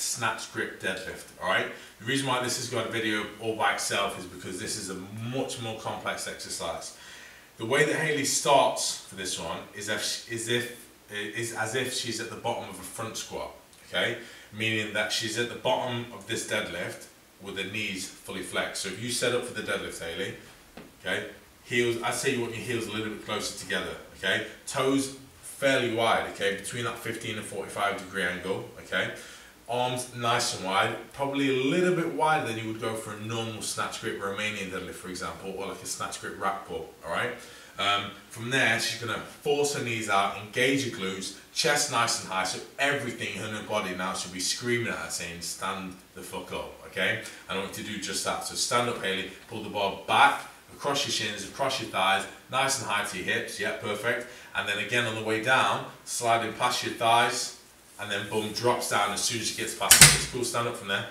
snatch grip deadlift, alright? The reason why this has got a video all by itself is because this is a much more complex exercise. The way that Haley starts for this one is, if, is, if, is as if she's at the bottom of a front squat, okay? Meaning that she's at the bottom of this deadlift with the knees fully flexed. So if you set up for the deadlift, Haley okay, heels, I'd say you want your heels a little bit closer together, okay? Toes fairly wide, okay, between that 15 and 45 degree angle, okay? Arms nice and wide, probably a little bit wider than you would go for a normal snatch grip Romanian deadlift, for example, or like a snatch grip rack pull, all right? Um, from there, she's gonna force her knees out, engage her glutes, chest nice and high, so everything in her body now should be screaming at her saying, stand the fuck up, okay? And I want you to do just that. So stand up, Haley, pull the bar back, across your shins, across your thighs, nice and high to your hips, yeah, perfect. And then again on the way down, sliding past your thighs, and then boom, drops down as soon as she gets past cool, stand up from there.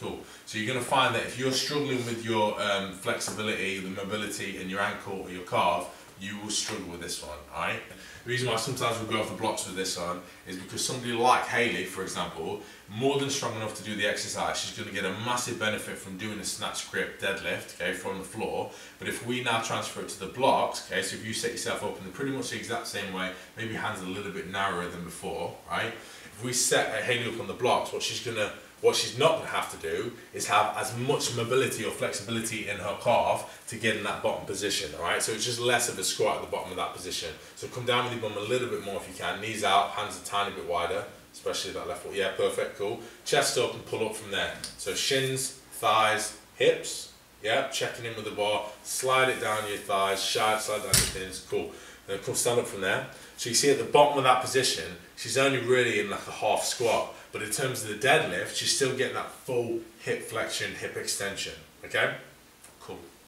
Cool. So you're going to find that if you're struggling with your um, flexibility, the mobility in your ankle or your calf, you will struggle with this one, alright? The reason why sometimes we'll go off the blocks with this one is because somebody like Hayley, for example, more than strong enough to do the exercise, she's going to get a massive benefit from doing a snatch grip deadlift, okay, from the floor. But if we now transfer it to the blocks, okay, so if you set yourself up in the pretty much the exact same way, maybe hands a little bit narrower than before, right? If we set Hayley up on the blocks, what she's going to what she's not going to have to do is have as much mobility or flexibility in her calf to get in that bottom position, all right? So it's just less of a squat at the bottom of that position. So come down with your bum a little bit more if you can. Knees out, hands a tiny bit wider, especially that left foot. Yeah, perfect, cool. Chest up and pull up from there. So shins, thighs, hips, yeah, checking in with the bar, slide it down your thighs, slide, slide down your shins, cool. Then come stand up from there. So you see at the bottom of that position, she's only really in like a half squat. But in terms of the deadlift, she's still getting that full hip flexion, hip extension. Okay? Cool.